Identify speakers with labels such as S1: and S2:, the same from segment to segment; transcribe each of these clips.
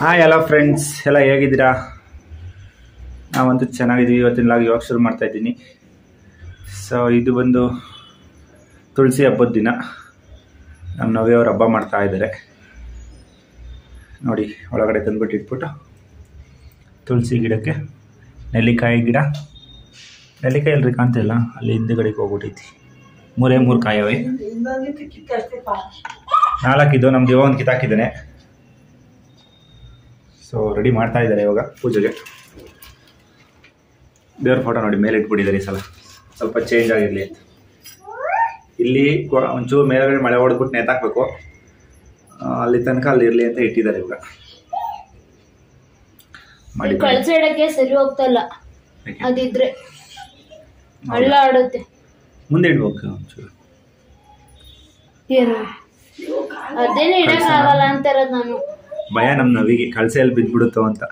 S1: Hi ಎಲ್ಲ friends ಎಲ್ಲ ಹೇಗಿದ್ದೀರಾ? ನಾವಂತೂ ಚೆನ್ನಾಗಿದ್ದೀವಿ. ಇವತ್ತಿನ ಲಾಗ್ ಇವಾಗ ಶುರು ಮಾಡ್ತಾ ಇದ್ದೀನಿ. ಸೊ ಇದು ಬಂದು ತುಳಸಿ ಹಬ್ಬದ ದಿನ. ನಮ್ಮ ನವ್ಯವ್ರು ಹಬ್ಬ ಮಾಡ್ತಾ ಇದ್ದಾರೆ. ನೋಡಿ, ಒಳಗಡೆ ತಂದ್ಬಿಟ್ಟು ಇಟ್ಬಿಟ್ಟು ತುಳಸಿ ಗಿಡಕ್ಕೆ ನೆಲ್ಲಿಕಾಯಿ ಗಿಡ. ನೆಲ್ಲಿಕಾಯಿ ಎಲ್ರಿ ಕಾಣ್ತಿಲ್ಲ ಅಲ್ಲಿ ಹಿಂದುಗಡೆಗೆ ಹೋಗ್ಬಿಟ್ಟೈತಿ ಮೂರೇ ಮೂರು ಕಾಯವೆ? ನಾಲ್ಕಿದ್ದು ನಮ್ಮ ದಿವ ಒಂದು ಕಿತ್ತಾಕಿದ್ದಾನೆ. ಸೊ ರೆಡಿ ಮಾಡ್ತಾ ಇದ್ದಾರೆ ಇವಾಗ ಪೂಜೆಗೆ. ದೇವ್ರ ಫೋಟೋ ನೋಡಿ ಮೇಲೆ ಇಟ್ಬಿಟ್ಟಿದ್ದಾರೆ ಈ ಸಲ. ಸ್ವಲ್ಪ ಚೇಂಜ್ ಆಗಿರಲಿ ಅಂತ. ಇಲ್ಲಿ ಒಂಚೂರು ಮೇಲ್ಗಡೆ ಮಳೆ ಹೊಡೆದ್ಬಿಟ್ಟು ನೇತಾಕ್ಬೇಕು ಅಲ್ಲಿ ತನಕ ಅಲ್ಲಿ ಇರಲಿ ಅಂತ ಇಟ್ಟಿದ್ದಾರೆ ಇವಾಗ. ಮಾಡಿ
S2: ಕಳ್ಸ ಇಡಕ್ಕೆ ಸರಿ ಹೋಗ್ತಾ ಇಲ್ಲ.
S1: ಯಾಕೆ?
S2: ಅದಿದ್ರೆ ಹಳ್ಳ ಆಡುತ್ತೆ
S1: ಮುಂದೆ ಇಡ್ಬೇಕು ಒಂಚೂರು.
S2: ಏನು? ಅದೇನೆ ಇಡಕ್ಕಾಗಲ್ಲ ಅಂತಾರದ್ ನಾನು.
S1: ಭಯ ನಮ್ಮ ನವಿಗೆ ಕಳಸ ಎಲ್ಲಿ ಬಿದ್ದ್ಬಿಡುತ್ತೋ ಅಂತ.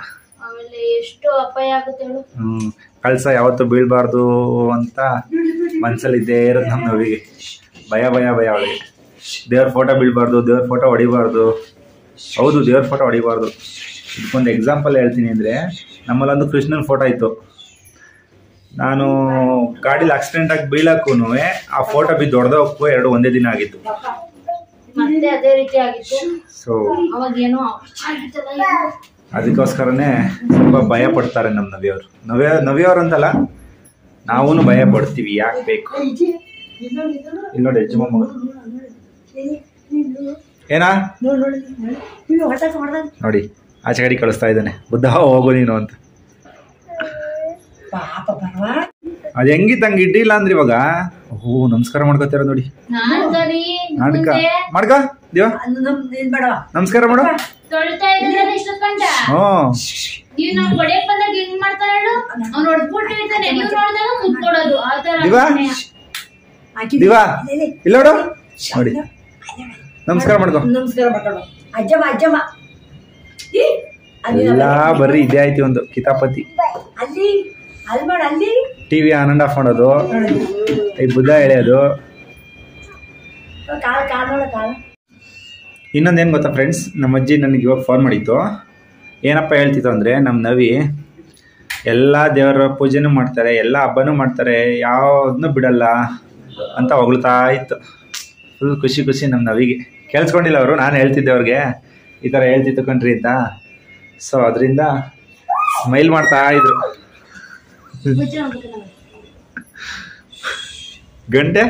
S2: ಆಮೇಲೆ ಎಷ್ಟು ಅಪಾಯ ಆಗುತ್ತೆ ಹೇಳು.
S1: ಹ್ಮ್ ಕಳಸ ಯಾವತ್ತೂ ಬೀಳ್ಬಾರ್ದು ಅಂತ ಮನ್ಸಲ್ಲಿ ಇದ್ದೇ ಇರೋದು ನಮ್ಮ ನವಿಗೆ ಭಯ ಭಯ ಭಯ ಅವಳಿಗೆ ದೇವ್ರ ಫೋಟೋ ಬೀಳ್ಬಾರ್ದು ದೇವ್ರ ಫೋಟೋ ಹೊಡಿಬಾರ್ದು. ಹೌದು ದೇವ್ರ ಫೋಟೋ ಹೊಡಿಬಾರ್ದು. ಇದಕ್ಕೊಂದು ಎಕ್ಸಾಂಪಲ್ ಹೇಳ್ತೀನಿ ಅಂದರೆ ನಮ್ಮಲ್ಲೊಂದು ಕೃಷ್ಣನ ಫೋಟೋ ಇತ್ತು ನಾನು ಗಾಡಿಲಿ ಆಕ್ಸಿಡೆಂಟ್ ಆಗಿ ಬೀಳಕ್ಕೂ ಆ ಫೋಟೋ ಬಿದ್ದು ಹೊಡೆದೋಕ್ಕೂ ಎರಡು ಒಂದೇ ದಿನ ಆಗಿತ್ತು.
S2: ಮತ್ತೆ ಅದೇ ರೀತಿ ಆಗಿತ್ತು.
S1: ಸೊ
S2: ಅವಾಗ ಏನೋ
S1: ಅದಕ್ಕೋಸ್ಕರನೇ ತುಂಬಾ ಭಯ ಪಡ್ತಾರೆ ನಮ್ಮ ನವಿಯವರು. ನವ್ಯ ನವ್ಯವ್ರು ಅಂತಲ್ಲ ನಾವೂ ಭಯ ಪಡ್ತೀವಿ ಯಾಕೆ ಬೇಕು? ಇಲ್ಲಿ ನೋಡಿ ಯಜಮಾನ್ ಏನಾ? ನೋಡಿ ಆಚೆ ಕಡೆ ಕಳಿಸ್ತಾ ಇದ್ದಾನೆ. ಬುದ್ಧ ಹೋಗು ನೀನು ಅಂತ. ಅದು ಹೆಂಗಿತ್ತು ಹಂಗೆ ಇಡ್ಡಿಲ್ಲ ಅಂದ್ರೆ ಇವಾಗ? ಓಹೋ ನಮಸ್ಕಾರ ಮಾಡ್ಕೋತೀರ ನೋಡಿ. ನಾಟಕ. ಮಾಡ್ಕ ದೇವ. ನಮಸ್ಕಾರ ಮಾಡು. ದಿವಾ. ದಿವಾ. ಇಲ್ಲ ನೋಡು. ನೋಡಿ. ನಮಸ್ಕಾರ ಮಾಡ್ಕೊ.
S3: ನಮಸ್ಕಾರ ಮಾಡ್ಕೊಂಡು ಅಜ್ಜಮ್ಮ ಅಜ್ಜಮ್ಮ. ಈ, ಅಲ್ಲಿ
S1: ಎಲ್ಲ ಬರ್ರಿ ಇದೇ ಆಯ್ತು ಒಂದು ಕಿತಾಪತಿ. ಟಿವಿ ಆನ್ ಅಂಡ್ ಆಫ್ ಮಾಡೋದು. ಈ ಬುದ್ಧ ಎಳೆಯೋದು.
S3: ಇನ್ನೊಂದು ಏನು
S1: ಇನ್ನೊಂದೇನು ಗೊತ್ತಾ ಫ್ರೆಂಡ್ಸ್ ನಮ್ಮ ಅಜ್ಜಿ ನನಗೆ ಇವಾಗ ಫೋನ್ ಮಾಡಿತ್ತು. ಏನಪ್ಪ ಹೇಳ್ತಿತ್ತು ಅಂದರೆ ನಮ್ಮ ನವಿ ಎಲ್ಲ ದೇವರ ಪೂಜೆನೂ ಮಾಡ್ತಾರೆ ಎಲ್ಲ ಹಬ್ಬನೂ ಮಾಡ್ತಾರೆ ಯಾವುದನ್ನೂ ಬಿಡಲ್ಲ ಅಂತ ಹೊಗಳ್ತಾ ಇತ್ತು. ಫುಲ್ ಖುಷಿ ಖುಷಿ ನಮ್ಮ ನವಿಗೆ. ಕೇಳಿಸ್ಕೊಂಡಿಲ್ಲ ಅವರು ನಾನು ಹೇಳ್ತಿದ್ದೆ ಅವ್ರಿಗೆ. ಈ ಥರ ಹೇಳ್ತಿತ್ತು ಕಣ್ರಿ ಅಂತ. ಸೊ ಅದರಿಂದ ಸ್ಮೈಲ್ ಮಾಡ್ತಾ ಇದ್ರು. ಗಂಟೆ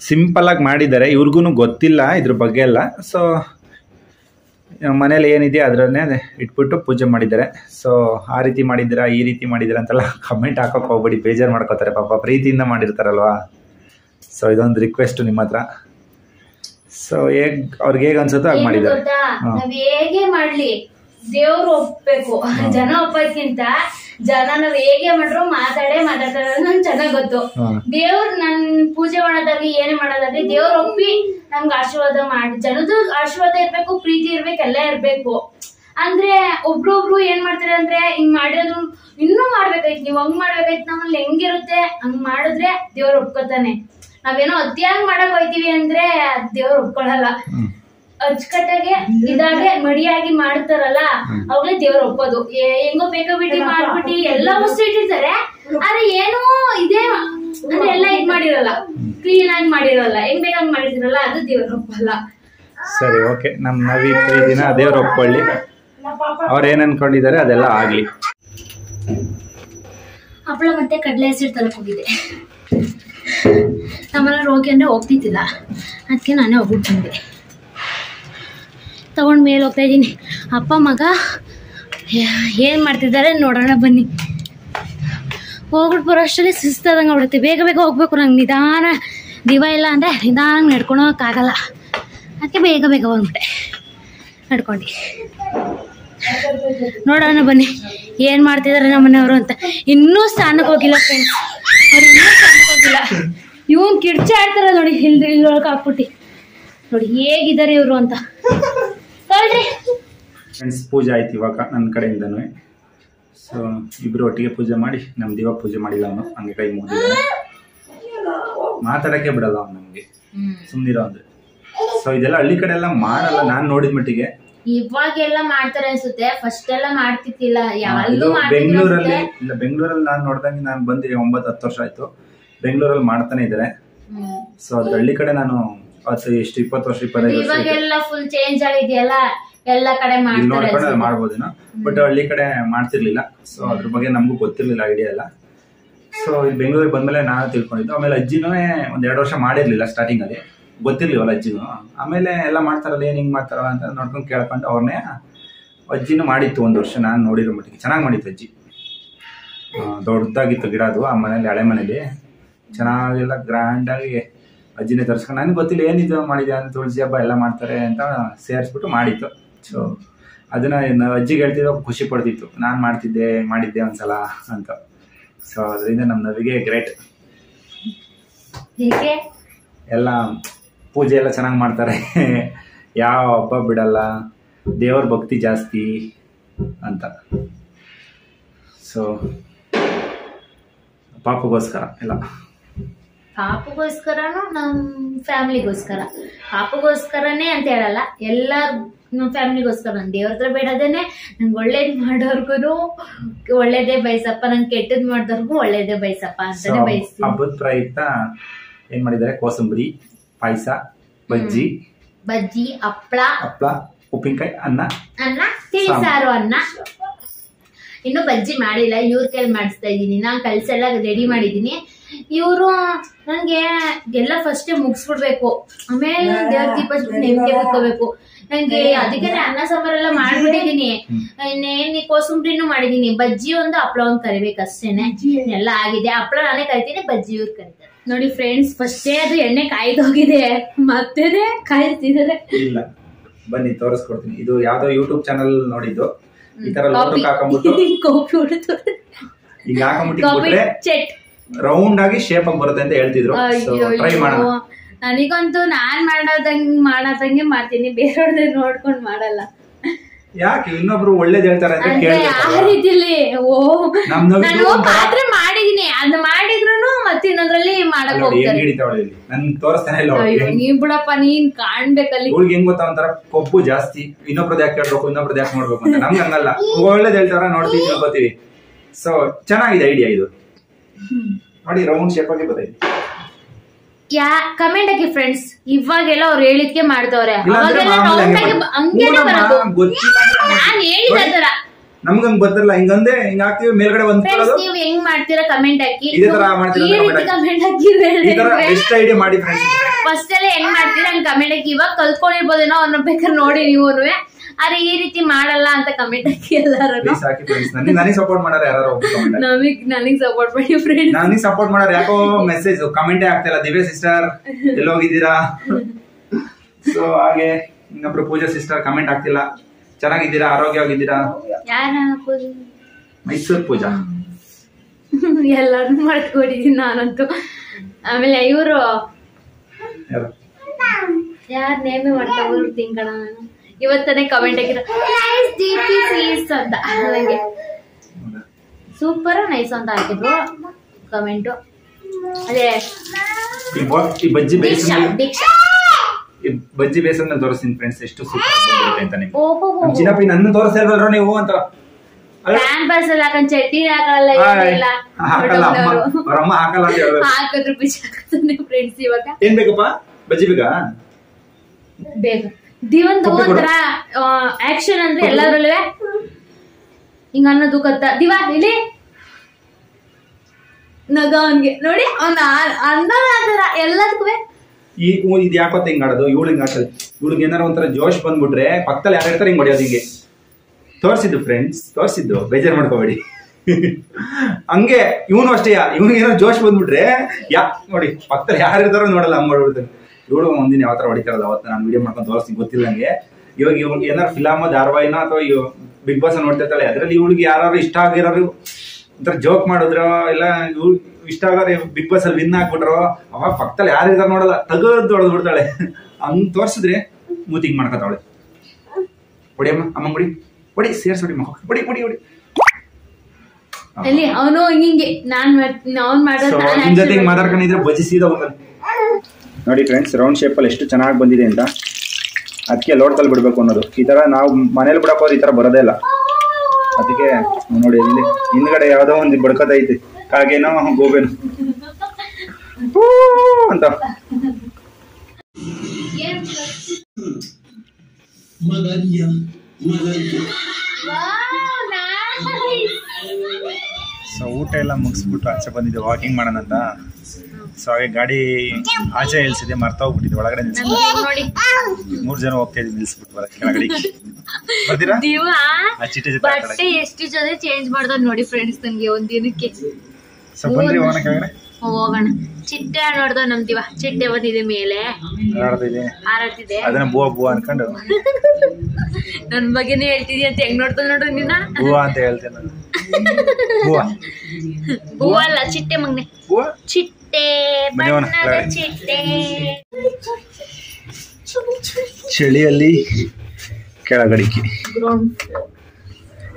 S1: ಸಿಂಪಲ್ ಆಗಿ ಮಾಡಿದ್ದಾರೆ. ಇವ್ರಿಗೂ ಗೊತ್ತಿಲ್ಲ ಇದ್ರ ಬಗ್ಗೆ ಎಲ್ಲ. ಸೊ ಮನೇಲಿ ಏನಿದೆ ಅದರನ್ನೇ ಇಟ್ಬಿಟ್ಟು ಪೂಜೆ ಮಾಡಿದ್ದಾರೆ. ಸೊ ಆ ರೀತಿ ಮಾಡಿದ್ದೀರಾ, ಈ ರೀತಿ ಮಾಡಿದ್ದೀರಾ ಅಂತೆಲ್ಲ ಕಮೆಂಟ್ ಹಾಕೋಕೆ ಹೋಗ್ಬೇಡಿ. ಬೇಜಾರು ಮಾಡ್ಕೋತಾರೆ ಪಾಪ. ಪ್ರೀತಿಯಿಂದ ಮಾಡಿರ್ತಾರಲ್ವಾ? ಸೊ ಇದೊಂದು ರಿಕ್ವೆಸ್ಟು ನಿಮ್ಮ ಹತ್ರ ಸೊ ಹೇಗ್ ಅವ್ರಿಗೆ ಹೇಗ್ ಅನ್ಸುತ್ತೋ ಹಾಗೆ ಮಾಡಿದ್ದಾರೆ.
S2: ಗೊತ್ತಾ? ನಾವ್ ಹೇಗೆ ಮಾಡ್ಲಿ? ದೇವ್ರು ಒಪ್ಬೇಕು. ಜನ ಒಪ್ಪಕ್ಕಿಂತ ಜನ ನಾವ್ ಹೇಗೆ ಮಾಡ್ರು ಮಾತಾಡೇ ಮಾತಾಡ್ತಾರೆ ನನ್ ಚೆನ್ನಾಗ್ ಗೊತ್ತು.
S1: ಹಾ.
S2: ದೇವ್ರ್ ನನ್ ಪೂಜೆ ಮಾಡೋದಾಗ್ಲಿ ಏನೇ ಮಾಡೋದಾಗ್ಲಿ ದೇವ್ರ ಒಪ್ಪಿ ನಮ್ಗೆ ಆಶೀರ್ವಾದ ಮಾಡಿ. ಜನದ ಆಶೀರ್ವಾದ ಇರ್ಬೇಕು ಪ್ರೀತಿ ಇರ್ಬೇಕು ಎಲ್ಲ ಇರ್ಬೇಕು. ಅಂದ್ರೆ ಒಬ್ರೊಬ್ರು ಏನ್ ಮಾಡ್ತಾರೆ ಅಂದ್ರೆ ಹಿಂಗ್ ಮಾಡಿರೋದು ಇನ್ನೂ ಮಾಡ್ಬೇಕಾಯ್ತು. ನೀವ್ ಹಂಗ್ ಮಾಡ್ಬೇಕಾಯ್ತು. ನಮ್ಮಲ್ಲಿ ಹೆಂಗಿರುತ್ತೆ? ಹಂಗ್ ಮಾಡಿದ್ರೆ ದೇವ್ರ ಒಪ್ಕೋತಾನೆ. ನಾವೇನೋ ಅತಿಯಾಗಿ ಮಾಡಕ್ ಹೋಯ್ತೀವಿ ಅಂದ್ರೆ ದೇವ್ರು ಒಪ್ಕೊಳಲ್ಲ. ಅಚ್ಚುಕಟ್ಟಾಗೆ ಇದಾಗೆ ಮಡಿಯಾಗಿ ಮಾಡ್ತಾರಲ್ಲ ಅವ್ಲೇ ದೇವ್ರ ಒಪ್ಪೋದು. ಏ- ಹೆಂಗೋ ಬೇಕೋ ಬಿಟ್ಟು ಮಾಡ್ಬಿಟ್ಟು ಎಲ್ಲ ವಸ್ತು ಇಟ್ಟಿರ್ತಾರೆ ಆದ್ರೆ ಏನೋ ಇದೇ ಅಂದ್ರೆ ಎಲ್ಲ ಇದ್ ಮಾಡಿರಲ್ಲ. ಕ್ಲೀನ್ ಆಗಿ ಮಾಡಿರಲ್ಲ. ಹೆಂಗ್ ಬೇಕಾಗಿ ಮಾಡಿದಿರಲ್ಲ ಅದು ದೇವ್ರ ಒಪ್ಪಲ್ಲ.
S1: ಸರಿ ಓಕೆ. ನಮ್ಮ ನವಿ ಪ್ರೀತಿನ ದೇವ್ರ ಒಪ್ಕೊಳ್ಳಿ. ಅವ್ರ ಏನ್ ಅನ್ಕೊಂಡಿದ್ದಾರೆ ಅದೆಲ್ಲ ಆಗಲಿ.
S2: ಹಪ್ಪಳ ಮತ್ತೆ ಕಡಲೆ ಹಸಿರು ತರಕ್ ಹೋಗಿದ್ದೆ ನಮ್ಮನ್ನ ಹೋಗಿ ಅಂದರೆ ಹೋಗ್ತಿದ್ದಿಲ್ಲ ಅದಕ್ಕೆ ನಾನೇ ಹೋಗ್ಬಿಟ್ಟು ಬಂದೆ. ತಗೊಂಡು ಮೇಲೆ ಹೋಗ್ತಾ ಇದ್ದೀನಿ. ಅಪ್ಪ, ಮಗ ಏನು ಮಾಡ್ತಿದ್ದಾರೆ ನೋಡೋಣ ಬನ್ನಿ. ಹೋಗ್ಬಿಟ್ಟು ಬರೋ ಅಷ್ಟರಲ್ಲಿ ಸುಸ್ತಾದಂಗೆ ಆಗ್ಬಿಡುತ್ತೆ. ಬೇಗ ಬೇಗ ಹೋಗ್ಬೇಕು, ನಂಗೆ ನಿಧಾನ ದಿವ ಇಲ್ಲ ಅಂದರೆ ನಿಧಾನ ನಡ್ಕೊಳೋಕ್ಕಾಗಲ್ಲ ಅದಕ್ಕೆ ಬೇಗ ಬೇಗ ಬಂದ್ಬಿಟ್ಟೆ. ನಡ್ಕೊಂಡು. ನೋಡೋಣ ಬನ್ನಿ. ಏನು ಮಾಡ್ತಿದ್ದಾರೆ ನಮ್ಮ ಮನೆಯವರು ಅಂತ. ಇನ್ನೂ ಸ್ಥಾನಕ್ಕೆ ಹೋಗಿಲ್ಲ ಫ್ರೆಂಡ್ಸ್ ಇವನ್ ಕಿಡ್ಚ ಆಡ್ತಾರ ನೋಡಿ ಇಲ್ಲಿ ಇಲ್ಲೊಳಗೆ ಹಾಕ್ಬಿಟ್ಟು. ನೋಡಿ ಹೇಗಿದ್ದಾರೆ ಇವರು ಅಂತ.
S1: ಫ್ರೆಂಡ್ಸ್ ಪೂಜೆ ಆಯ್ತು ಇವಾಗ ನನ್ನ ಕಡೆಯಿಂದನೂ. ಸೊ ಇಬ್ರು ಒಟ್ಟಿಗೆ ಪೂಜೆ ಮಾಡಿ ನಮ್ಮ ದಿವ ಪೂಜೆ ಮಾಡಿಲ್ಲ ಅವನು. ಹಂಗೆ ಕೈ ಮುಗಿದ ಮಾತಾಡಕ್ಕೆ ಬಿಡಲ್ಲ ಅವ್ನು ನಮಗೆ. ಸುಮ್ಮನಿರೋ ಅಂದ್ರೆ ಸೊ ಇದೆಲ್ಲ ಹಳ್ಳಿ ಕಡೆ ಎಲ್ಲ ಮಾಡಲ್ಲ ನಾನು ನೋಡಿದ ಮಟ್ಟಿಗೆ.
S2: ಇವಾಗೆಲ್ಲ ಮಾಡ್ತಾರೆ ಅನ್ಸುತ್ತೆ. ಫಸ್ಟ್ ಎಲ್ಲ ಮಾಡ್ತಿತ್ತಿಲ್ಲ
S1: ಬೆಂಗಳೂರಲ್ಲಿ ಇಲ್ಲ ಬೆಂಗಳೂರಲ್ಲಿ ನಾನು ನೋಡ್ದಂಗೆ ನಾನು ಬಂದಿ ಒಂಬತ್ತು ಹತ್ತು ವರ್ಷ ಆಯ್ತು. ಬೆಂಗಳೂರಲ್ಲಿ ಮಾಡ್ತಾನೆ ಇದ್ದಾರೆ ಸೊ ಅದ್ರ ಹಳ್ಳಿ ಕಡೆ ನಾನು ಎಷ್ಟು ಇಪ್ಪತ್ತು ವರ್ಷ ಇಪ್ಪತ್ತೈದು
S2: ಇವಾಗೆಲ್ಲ ಫುಲ್ ಚೇಂಜ್ ಆಗಿದೆಯಲ್ಲ? ಎಲ್ಲ ಕಡೆ
S1: ನೋಡ್ಕೊಂಡು. ಮಾಡ್ಬೋದೇನೋ ಬಟ್ ಹಳ್ಳಿ ಕಡೆ ಮಾಡ್ತಿರ್ಲಿಲ್ಲ. ಸೊ ಅದ್ರ ಬಗ್ಗೆ ನಮಗೂ ಗೊತ್ತಿರ್ಲಿಲ್ಲ ಐಡಿಯಾ ಎಲ್ಲ. ಸೊ ಬೆಂಗಳೂರಿಗೆ ಬಂದ್ಮೇಲೆ ನಾನು ತಿಳ್ಕೊಂಡಿದ್ದು. ಆಮೇಲೆ ಅಜ್ಜಿನೂ ಒಂದ್ ಎರಡು ವರ್ಷ ಮಾಡಿರ್ಲಿಲ್ಲ ಸ್ಟಾರ್ಟಿಂಗ್ ಅಲ್ಲಿ. ಗೊತ್ತಿರ್ಲಿವಲ್ಲ ಅಜ್ಜಿಗೂ. ಆಮೇಲೆ ಎಲ್ಲ ಮಾಡ್ತಾರಲ್ಲ ಏನು ಹಿಂಗೆ ಮಾಡ್ತಾರಲ್ಲ ಅಂತ ನೋಡ್ಕೊಂಡು ಕೇಳ್ಕೊಂಡು ಅವ್ರನ್ನೇ ಅಜ್ಜಿನೂ ಮಾಡಿತ್ತು ಒಂದು ವರ್ಷ ನಾನು ನೋಡಿರೋ ಮಟ್ಟಿಗೆ. ಚೆನ್ನಾಗಿ ಮಾಡಿತ್ತು ಅಜ್ಜಿ. ದೊಡ್ಡದಾಗಿತ್ತು ಗಿಡ ಅದು ಆ ಮನೇಲಿ ಹಳೆ ಮನೇಲಿ ಚೆನ್ನಾಗೆಲ್ಲ ಗ್ರ್ಯಾಂಡ್ ಆಗಿ ಅಜ್ಜಿನೇ ತರ್ಸ್ಕೊಂಡು ನನಗೆ ಗೊತ್ತಿಲ್ಲ ಏನಿದು ಮಾಡಿದೆ ಅಂತ ತುಳಸಿ ಹಬ್ಬ ಎಲ್ಲ ಮಾಡ್ತಾರೆ ಅಂತ ಸೇರಿಸ್ಬಿಟ್ಟು ಮಾಡಿತ್ತು. ಸೊ ಅದನ್ನ ಅಜ್ಜಿ ಅಜ್ಜಿಗೆ ಹೇಳ್ತಿದ್ದೋ ಖುಷಿ ಪಡ್ತಿತ್ತು. ನಾನು ಮಾಡ್ತಿದ್ದೆ ಮಾಡಿದ್ದೆ ಒಂದ್ಸಲ ಅಂತ. ಸೊ ಅದರಿಂದ ನಮ್ಮ ನವಿಗೆ ಗ್ರೇಟ್. ಎಲ್ಲ ಪೂಜೆ ಎಲ್ಲ ಚೆನ್ನಾಗಿ ಮಾಡ್ತಾರೆ. ಯಾವ ಹಬ್ಬ ಬಿಡಲ್ಲ. ದೇವ್ರ ಭಕ್ತಿ ಜಾಸ್ತಿ ಅಂತ. ಸೊ ಪಾಪಗೋಸ್ಕರ ಎಲ್ಲ.
S2: ಪಾಪಗೋಸ್ಕರನು ನಮ್ ಫ್ಯಾಮಿಲಿಗೋಸ್ಕರ. ಪಾಪಗೋಸ್ಕರನೇ ಅಂತ ಹೇಳಲ್ಲ ಎಲ್ಲಾರ್ ನಮ್ಮ ಫ್ಯಾಮಿಲಿಗೋಸ್ಕರ. ನನ್ ದೇವ್ರ ಹತ್ರ ಬೇಡದೇನೆ ನಂಗೆ ಒಳ್ಳೇದ್ ಮಾಡೋರ್ಗು ಒಳ್ಳೇದೇ ಬಯಸಪ್ಪ ನಂಗೆ ಕೆಟ್ಟದ್ ಮಾಡಿದವ್ರಿಗೂ ಒಳ್ಳೇದೇ ಬಯಸಪ್ಪ ಅಂತಾನೆ ಬಯಸ್ತೀನಿ
S1: ಹಬ್ಬದ ಪ್ರಯುಕ್ತ ಏನ್ ಮಾಡಿದ್ದಾರೆ? ಕೋಸಂಬರಿ. ಪಾಯಸ ಬಜ್ಜಿ.
S2: ಬಜ್ಜಿ ಹಪ್ಳ.
S1: ಹಪ್ಳ ಉಪ್ಪಿನಕಾಯಿ ಅನ್ನ.
S2: ಅನ್ನ ತಿಳಿ
S1: ಸಾಂಬಾರ್.
S2: ಸಾರು ಅನ್ನ. ಇನ್ನು ಬಜ್ಜಿ ಮಾಡಿಲ್ಲ ಇವ್ರ ಕೈಲಿ ಮಾಡಿಸ್ತಾ ಇದ್ದೀನಿ. ನಾನ್ ಕಲ್ಸೆಲ್ಲ ರೆಡಿ ಮಾಡಿದೀನಿ ಇವರು ನನಗೆ ಎಲ್ಲ ಫಸ್ಟೇ ಮುಗಿಸ್ಬಿಡ್ಬೇಕು. ಆಮೇಲೆ ದೇವ್ರ ದೀಪ ನೆಮ್ಮದಿ ಬಿಟ್ಕೋಬೇಕು ನಂಗೆ ಅದಕ್ಕೆ ಅನ್ನ ಸಾಂಬಾರೆಲ್ಲ ಮಾಡ್ಬಿಟ್ಟಿದೀನಿ ಇನ್ನೇನ್ ಕೋಸಂಬರಿನೂ ಮಾಡಿದೀನಿ ಬಜ್ಜಿ ಒಂದು ಹಪ್ಳ ಒಂದು ಕರಿಬೇಕು ಅಷ್ಟೇನೆ ಎಲ್ಲ ಆಗಿದೆ. ಹಪ್ಳ ನಾನೇ ಕರಿತೀನಿ ಬಜ್ಜಿ ಇವ್ರು ಕರಿತಾರೆ ನೋಡಿ ಫ್ರೆಂಡ್ಸ್ ಫಸ್ಟೇ ಅದು ಎಣ್ಣೆ ಕಾಯ್ದೋಗಿದೆ ಮತ್ತೆ ಕಾಯ್ತಿದ್ದಾರೆ
S1: ಇಲ್ಲ. ಬನ್ನಿ ತೋರಿಸ್ಕೊಡ್ತೀನಿ. ಇದು ಯಾವ್ದೋ ಯೂಟ್ಯೂಬ್ ಚಾನಲ್ ನೋಡಿದ್ದು. ಈ ತರ ಲೋಟಕ್ಕೆ ಹಾಕೊಂಡ್ಬಿಟ್ಟು
S2: ಕಾಪಿ ಹೊಡೆದು.
S1: ಈಗ ಹಾಕೊಂಡ್ಬಿಟ್ಟು
S2: ಚೆಟ್
S1: ರೌಂಡ್ ಆಗಿ ಶೇಪ್ ಆಗಿ ಬರುತ್ತೆ ಅಂತ ಹೇಳ್ತಿದ್ರು. ಟ್ರೈ ಮಾಡೋಣ.
S2: ನನಗಂತೂ ನಾನ್ ಮಾಡೋದಂಗ್ ಮಾಡದಂಗೆ ಮಾಡ್ತೀನಿ. ಬೇರೆಯವ್ರದ್ದು ನೋಡ್ಕೊಂಡ್ ಮಾಡಲ್ಲ.
S1: ಯಾಕೆ? ಇನ್ನೊಬ್ರು ಒಳ್ಳೇದ್ ಹೇಳ್ತಾರೆ ಅಂತ
S2: ಅಂದ್ರೆ ಆ
S1: ಕೇಳ್ತಾರೆ
S2: ರೀತಿಲಿ ಓ. ನಾನು ಪಾತ್ರೆ ಮಾಡಿದೀನಿ. ಅದ್ ಮಾಡಿದ್ರು ಮತ್ತೆ ಇನ್ನೊಂದ್ರಲ್ಲಿ ಮಾಡಕ್ ಹೋಗ್ತಾರೆ.
S1: ಇಲ್ಲಿ ನನ್ ತೋರಿಸ್ತಾನೆ ಇಲ್ಲ
S2: ಬಿಡಪ್ಪ ನೀನ್ ಕಾಣ್ಬೇಕಲ್ಲಿ.
S1: ಹೆಂಗ್ ಗೊತ್ತಾ ಒಂಥರ ಕೊಬ್ಬು ಜಾಸ್ತಿ. ಇನ್ನೊಬ್ರದ್ದು ಯಾಕೆ ಕೇಳ್ಬೇಕು ಇನ್ನೊಬ್ರದ್ದು ಯಾಕೆ ನೋಡ್ಬೇಕು ಅಂತ. ನಮ್ಗೆ ಹಂಗಲ್ಲ. ಒಳ್ಳೇದ್ ಹೇಳ್ತಾರ ನೋಡ್ತೀವಿ ತಿಳ್ಕೊತೀವಿ ಸೊ ಚೆನ್ನಾಗಿದೆ ಐಡಿಯಾ ಇದು. ನೋಡಿ ರೌಂಡ್ ಶೇಪ್ ಆಗಿ ಬರ್ತೈತಿ.
S2: ಯಾ ಕಮೆಂಟ್ ಹಾಕಿ ಫ್ರೆಂಡ್ಸ್ ಇವಾಗೆಲ್ಲ ಅವ್ರು ಹೇಳಿದ್ಕೆ ಮಾಡ್ತವ್ರೆ ಅವಾಗೆಲ್ಲ ರೌಂಡ್ ಆಗಿ ಹಂಗೇನೆ ಬರೋದು. ನಾನ್ ಹೇಳಿದ ತರ
S1: ನಮ್ಗಂಗ್ ಬರ್ತಿರಲ್ಲ ಹಿಂಗಂದೆ ಹಿಂಗ್ ಹಾಕ್ತಿವಿ ಮೇಲ್ಗಡೆ ಒಂದ್
S2: ಫ್ರೆಂಡ್ಸ್ ನೀವು ಹೆಂಗ್ ಮಾಡ್ತೀರಾ ಕಮೆಂಟ್ ಹಾಕಿ?
S1: ಇದೇ ತರ ಮಾಡ್ತೀರಾ
S2: ಈ ರೀತಿ ಕಮೆಂಟ್
S1: ಈ ತರ
S2: ಹಾಕಿ
S1: ಬೆಸ್ಟ್ ಐಡಿಯಾ ಮಾಡಿ ಫ್ರೆಂಡ್ಸ್
S2: ಫಸ್ಟ್ ಅಲ್ಲಿ ಹೆಂಗ್ ಮಾಡ್ತೀರಾ ಹಂಗ್ ಕಮೆಂಟ್ ಹಾಕಿ. ಇವಾಗ ಕಲ್ತ್ಕೊಂಡಿರ್ಬೋದೇನೋ ಅವ್ರನ್ನ ಬೇಕಾದ್ರೆ ನೋಡಿ ನೀವು ಆದ್ರೆ ಈ ರೀತಿ ಮಾಡಲ್ಲ ಅಂತ ಕಮೆಂಟ್ ಹಾಕಿ ಎಲ್ಲಾರು
S1: ಹಾಕಿ ನನಗೆ ಸಪೋರ್ಟ್ ಮಾಡಾರ ಯಾರು
S2: ನಮಗ್ ನನಗ್ ಸಪೋರ್ಟ್ ಮಾಡಿ ಫ್ರೆಂಡ್ಸ್
S1: ನನಗೆ ಸಪೋರ್ಟ್ ಮಾಡಾರ ಯಾಕೋ ಮೆಸೇಜ್ ಕಮೆಂಟೇ ಆಗ್ತಿಲ್ಲ ದಿವ್ಯ ಸಿಸ್ಟರ್ ಎಲ್ಲೋಗಿದ್ದೀರಾ? ಸೊ ಹಾಗೆ ಇನ್ನೊಬ್ರು ಪೂಜಾ ಸಿಸ್ಟರ್ ಕಮೆಂಟ್ ಆಗ್ತಿಲ್ಲ ಚೆನ್ನಾಗಿದ್ದೀರಾ? ಆರೋಗ್ಯವಾಗಿದ್ದೀರಾ? ಮೈಸೂರು ಪೂಜಾ.
S2: ಎಲ್ಲಾರು ಮಾಡ್ಕೊಂಡಿದ್ದೀನಿ ನಾನಂತೂ. ಆಮೇಲೆ ಇವರು
S1: ಯಾರು?
S2: ನೇಮೆ ಕಣ ನಾನು ಇವತ್ತನೇ ಕಮೆಂಟ್ ಹಾಕಿದ್ರೆ ನೈಸ್ ದೀಪಿ ಸೀಸ್ ಅಂತ. ಹಾಗೆ
S1: ಹೌದಾ?
S2: ಸೂಪರ್ ನೈಸ್ ಅಂತ ಹಾಕಿದ್ರು ಕಮೆಂಟು ಅದೇ
S1: ಈ ಬಜ್ಜಿ ಬಜ್ಜಿ ಬೇಸನ್ ತೋರಿಸ್ತೀನಿ ಫ್ರೆಂಡ್ಸ್ ಎಷ್ಟು ಸೂಪರ್ ಬಂದಿರುತ್ತೆ ಅಂತ ನಿಮ್ಗೆ.
S2: ಓಹೋ
S1: ನಮ್ ಚಿನ್ನಪ್ಪಿ ನನ್ನ ತೋರಿಸ್ತಾ ನೀವು ಅಂತ. ಅಲ್ಲಿ
S2: ಹಾಕೊಂಡ್ ಹಾಕಲ್ಲ ಏನಿಲ್ಲ
S1: ಹಾಕಲ್ಲ ಅಮ್ಮ. ಅವ್ರ ಅಮ್ಮ ಹಾಕಲ್ಲ ಅಂತ ಹೇಳ್ಬೇಕು
S2: ಹಾಕಿದ್ರು ಬಿಸಿ ಹಾಕಿದ್ರೆ ಫ್ರೆಂಡ್ಸ್ ಇವಾಗ.
S1: ಏನ್ ಬೇಕಪ್ಪ? ಬಜ್ಜಿ ಬೇಕಾ?
S2: ಬೇಗ. ದಿವಂದು
S1: ಕೊಟ್ಟು
S2: ಒಂಥರ ಆಕ್ಷನ್ ಅಂದ್ರೆ ಹಿಂಗ ಅನ್ನೋದು ಕತ್ತ ದಿವ ಇಲ್ಲಿ. ನಗ ಅವನ್ಗೆ. ನೋಡಿ ಅವ್ನ ಆತರ ಎಲ್ಲದಕ್ಕೂ
S1: ಈ ಇದು ಯಾಕೊತ್ತ ಹಿಂಗ್ ಆಡೋದು? ಇವಳು ಹಿಂಗ್ ಆಡ್ತದೆ ಇವಳಿಗೆ ಏನಾರ ಒಂಥರ ಜೋಶ್ ಬಂದ್ಬಿಟ್ರೆ ಪಕ್ಕದಲ್ಲಿ ಯಾರು ಇರ್ತಾರೆ ಹಿಂಗ್ ಹೊಡಿಯೋದು ಹಿಂಗೆ? ತೋರಿಸಿದ್ದು ಫ್ರೆಂಡ್ಸ್ ತೋರಿಸಿದ್ದು. ಬೇಜಾರು ಮಾಡ್ಕೋಬೇಡಿ. ಹಂಗೆ ಇವನು ಅಷ್ಟೇ, ಇವನಿಗೆ ಏನೋ ಜೋಶ್ ಬಂದ್ಬಿಟ್ರೆ ಯಾ, ನೋಡಿ, ಪಕ್ಕದಲ್ಲಿ ಯಾರು ಇರ್ತಾರೋ ನೋಡಲ್ಲ ಹಂಗ್ ಮಾಡ್ಬಿಡ್ತಾರೆ ಇವಳು ಒಂದಿನ ಯಾವ ಥರ ಹೊಡಿತಾರಲ್ಲ ಅವತ್ತು ನಾನು ವಿಡಿಯೋ ಮಾಡ್ಕೊಂಡು ತೋರಿಸ್ತೀನಿ, ಗೊತ್ತಿಲ್ಲ ನಂಗೆ. ಇವಾಗ ಇವ್ನಿಗೆ ಏನಾರು ಫಿಲಮ್ ಧಾರವಾಹಿನ ಅಥವಾ ಬಿಗ್ ಬಾಸ್ ನೋಡ್ತಿರ್ತಾಳೆ, ಅದರಲ್ಲಿ ಇವಳಿಗೆ ಯಾರು ಇಷ್ಟ ಆಗಿರೋರು ಒಂಥರ ಜೋಕ್ ಮಾಡಿದ್ರ, ಇಲ್ಲ ಇವ್ಳು ಇಷ್ಟ ಆಗೋದು ಬಿಗ್ ಬಾಸ್ ಅಲ್ಲಿ ವಿನ್ ಆಗ್ಬಿಟ್ರು ಅವಾಗ ಪಕ್ಕದಲ್ಲಿ ಯಾರು ಇದಾರೆ ನೋಡಲ್ಲ ತಗದ್ ಹೊಡೆದ್ ಬಿಡ್ತಾಳೆ. ಹಂಗ್ ತೋರ್ಸಿದ್ರೆ ಮೂತಿಂಗ್ ಮಾಡ್ಕೊತಾವಳೆ ಹೊಡಿ ಅಮ್ಮ ಹೊಡಿ. ಹೊಡಿ ಸೇರ್ಸ್ ಹೊಡಿ ಮಗ ಹೊಡಿ ಹೊಡಿ ಹೊಡಿ.
S2: ಅಲ್ಲಿ ಅವನು ಹಿಂಗೆ ನಾನ್ ಅವ್ನ್ ಮಾಡೋದು
S1: ನಿಮ್ ಜೊತೆ ಮಾತಾಡ್ಕೊಂಡಿದ್ರೆ ಬಜಿಸಿದ ನೋಡಿ ಫ್ರೆಂಡ್ಸ್ ರೌಂಡ್ ಶೇಪ್ ಅಲ್ಲಿ ಎಷ್ಟು ಚೆನ್ನಾಗಿ ಬಂದಿದೆ ಅಂತ. ಅದಕ್ಕೆ ಲೋಟದಲ್ಲಿ ಬಿಡ್ಬೇಕು ಅನ್ನೋದು. ಈ ತರ ನಾವು ಮನೇಲಿ ಬಿಡಕ್ಕೆ ಹೋದ್ರೆ ಈ ತರ ಬರೋದೇ ಇಲ್ಲ. ಅದಕ್ಕೆ ನೋಡಿ ಇಲ್ಲಿ ಹಿಂದ್ಗಡೆ ಯಾವುದೋ ಒಂದು ಬಡ್ಕೋತೈತಿ. ಕಾಗೇನೋ ಗೋಬೇನೋ. ಅಂತ. ಸೊ ಊಟ ಎಲ್ಲ ಮುಗಿಸ್ಬಿಟ್ಟು ಆಚೆ ಬಂದಿದ್ದೆ. ವಾಕಿಂಗ್ ಮಾಡೋಣ ಅಂತ. ಸೊ ಹಾಗೆ ಗಾಡಿ ಆಚೆ ಇಳಿಸಿದೆ ಮರ್ತಾ ಹೋಗ್ಬಿಟ್ಟಿದೆ ಒಳಗಡೆ ನಿಲ್ಸಿ
S2: ನೋಡಿ?
S1: ಮೂರ್ ಜನ ಹೋಗ್ತಾ ಇದ್ವಿ ನಿಲ್ಸ್ಬಿಟ್ಟು ಬರ ಕೆಳಗಡೆ ಬರ್ತೀರಾ?
S2: ದಿವ
S1: ಆ ಚಿಟ್ಟೆ ಜೊತೆ ಆಟ
S2: ಬಟ್ಟೆ ಎಷ್ಟು ಜೊತೆ ಚೇಂಜ್ ಮಾಡ್ದ ನೋಡಿ ಫ್ರೆಂಡ್ಸ್ ನನ್ಗೆ ಒಂದ್ ದಿನಕ್ಕೆ
S1: ಸೊ ಬನ್ರಿ ಹೋಗೋಣ ಕೆಳಗಡೆ
S2: ಹೋಗೋಣ. ಚಿಟ್ಟೆ ನೋಡ್ದ ನಮ್ ಚಿಟ್ಟೆ ಬಂದಿದೆ ಮೇಲೆ.
S1: ಹಾರಾಡ್ತಿದೆ
S2: ಹಾರಾಡ್ತಿದೆ
S1: ಅದನ್ನ ಬೂವ ಬೂವ ಅನ್ಕೊಂಡು.
S2: ನನ್ ಬಗ್ಗೆನೇ ಹೇಳ್ತಿದಿ ಅಂತ ಹೆಂಗ್ ನೋಡ್ತಾನೆ ನೋಡ್ರಿ ನಿನ್ನ
S1: ಬೂವ ಅಂತ ಹೇಳ್ತೇನೆ ನಾನು. ಬೂವ.
S2: ಹೂವ ಅಲ್ಲ ಚಿಟ್ಟೆ ಮಗ್ನೆ.
S1: ಬೂವ?
S2: ಚಿಟ್ಟೆ ಬಣ್ಣದ. ಚಿಟ್ಟೆ.
S1: ಚಳಿಯಲ್ಲಿ ಕೆಳಗಡಿಕೆ.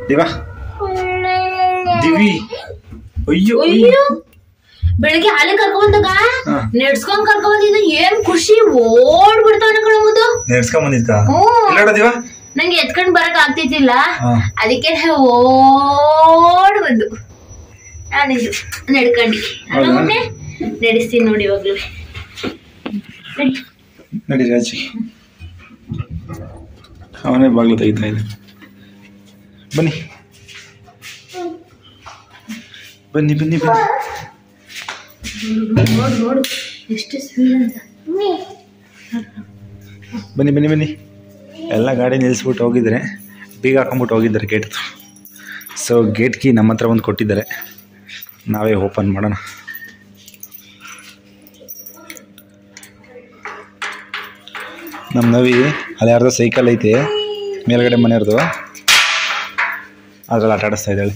S1: ದಿವಾ ದಿವಿ ಅಯ್ಯೋ
S2: ಅಯ್ಯೋ. ಬೆಳಿಗ್ಗೆ ಹಾಲಿ ಕರ್ಕೊಂಡಾಗ. ನೆಡ್ಸ್ಕೊಂಡ್ ಕರ್ಕೊಂಡ್ ಏನ್ ಖುಷಿ. ಓಡ್ ಬಿಡ್ತಾವನ ಕಣಮುದು
S1: ನೆಡ್ಸ್ಕೊಂಡ್ ಬಂದಿದ್ದ
S2: ಹ್ಮ್.
S1: ಇಲ್ಲ ದಿವಾ
S2: ನಂಗೆ ಎತ್ಕೊಂಡ್ ಬರಕ್ ಆಗ್ತಿದ್ದಿಲ್ಲ. ಅದಕ್ಕೆ ಓಡ್ ಬಂದು ನಾನಿದು ನಡ್ಕಂಡಿ? ಮೊನ್ನೆ ನಡೆಸ್ತೀನಿ ನೋಡಿ ಇವಾಗ್ಲೂ. ನಡಿ.
S1: ರಾಜಿ ಅವನೇ ಬಾಗ್ಲು ತೆಗಿತಾ ಇದೆ ಬನ್ನಿ. ಬನ್ನಿ ಬನ್ನಿ ಬನ್ನಿ. ಬನ್ನಿ ಬನ್ನಿ ಬನ್ನಿ. ಎಲ್ಲ ಗಾಡಿ ನಿಲ್ಲಿಸ್ಬಿಟ್ಟು ಹೋಗಿದ್ದಾರೆ. ಬೀಗ ಹಾಕೊಂಬಿಟ್ಟು ಹೋಗಿದ್ದಾರೆ ಗೇಟ್ ಸೊ ಗೇಟ್ ಕೀ ನಮ್ಮ ಹತ್ರ ಒಂದು ಕೊಟ್ಟಿದ್ದಾರೆ. ನಾವೇ ಓಪನ್ ಮಾಡೋಣ. ನಮ್ಮ ನವಿ, ಅಲ್ಲಿ ಯಾರ್ದೋ ಸೈಕಲ್ ಐತೆ, ಮೇಲ್ಗಡೆ ಮನೆಯವ್ರದ್ದು. ಅದ್ರಲ್ಲಿ ಆಟ ಆಡಿಸ್ತಾ ಇದ್ದಾಳೆ.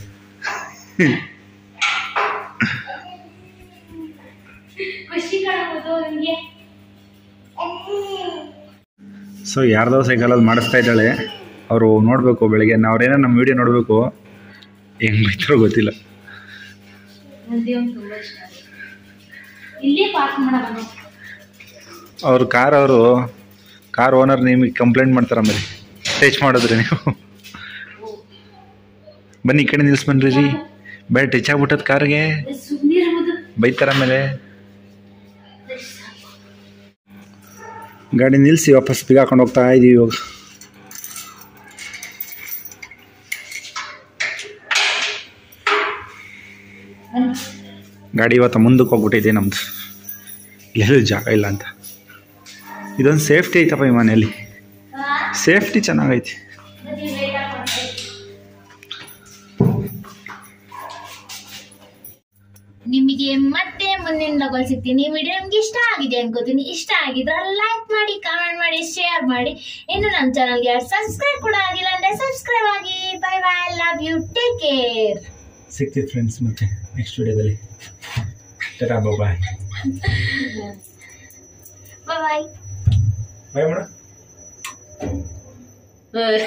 S1: ಸೊ ಯಾರ್ದೋ ಸೈಕಲಲ್ಲಿ ಮಾಡಿಸ್ತಾ ಇದ್ದಾಳೆ. ಅವರು ನೋಡಬೇಕು ಬೆಳಿಗ್ಗೆ. ಅವ್ರೇನೋ ನಮ್ಮ ವಿಡಿಯೋ ನೋಡಬೇಕು. ಹೆಂಗೆ ಬೈತಾರೋ ಗೊತ್ತಿಲ್ಲ. ಅವ್ರ ಕಾರ್ ಅವರು ಕಾರ್ ಓನರ್ ನಿಮಗೆ ಕಂಪ್ಲೇಂಟ್ ಮಾಡ್ತಾರ ಮೇಲೆ ಟಚ್ ಮಾಡಿದ್ರಿ ನೀವು. ಬನ್ನಿ ಈ ಕಡೆ ನಿಲ್ಸ್ ಬನ್ರಿ ರೀ ಬೇಡ ಟಚ್ ಆಗ್ಬಿಟ್ಟದ ಕಾರ್ಗೆ ಬೈತಾರ ಆಮೇಲೆ. ಗಾಡಿ ನಿಲ್ಲಿಸಿ ವಾಪಸ್ ಬಿಗ ಹಾಕೊಂಡು ಹೋಗ್ತಾ ಇದ್ದೀವಿ ಇವಾಗ. ಗಾಡಿ ಇವತ್ತು ಮುಂದಕ್ಕೆ ಹೋಗ್ಬಿಟ್ಟಿದೆ ನಮ್ದು. ಎಲ್ಲೂ ಜಾಗ ಇಲ್ಲ ಅಂತ. ಇದೊಂದು ಸೇಫ್ಟಿ ಐತಪ್ಪ ಈ ಮನೆಯಲ್ಲಿ. ಸೇಫ್ಟಿ ಚೆನ್ನಾಗೈತಿ.
S2: ಲೋಕಲ್ ಸಿಗ್ತೀನಿ ವಿಡಿಯೋ ನಿಮ್ಗೆ ಇಷ್ಟ ಆಗಿದೆ ಅನ್ಕೋತೀನಿ ಇಷ್ಟ ಆಗಿದ್ರೆ ಲೈಕ್ ಮಾಡಿ ಕಾಮೆಂಟ್ ಮಾಡಿ ಶೇರ್ ಮಾಡಿ. ಇನ್ನು ನಮ್ಮ ಚಾನಲ್ಗೆ ಯಾರು ಸಬ್ಸ್ಕ್ರೈಬ್ ಕೂಡ ಆಗಿಲ್ಲ ಅಂದ್ರೆ ಸಬ್ಸ್ಕ್ರೈಬ್ ಆಗಿ. Bye bye love you take care
S1: ಸಿಗ್ತೀವಿ friends ಮತ್ತೆ ನೆಕ್ಸ್ಟ್ ವಿಡಿಯೋದಲ್ಲಿ Tata bye
S2: bye
S1: bye madam
S2: bye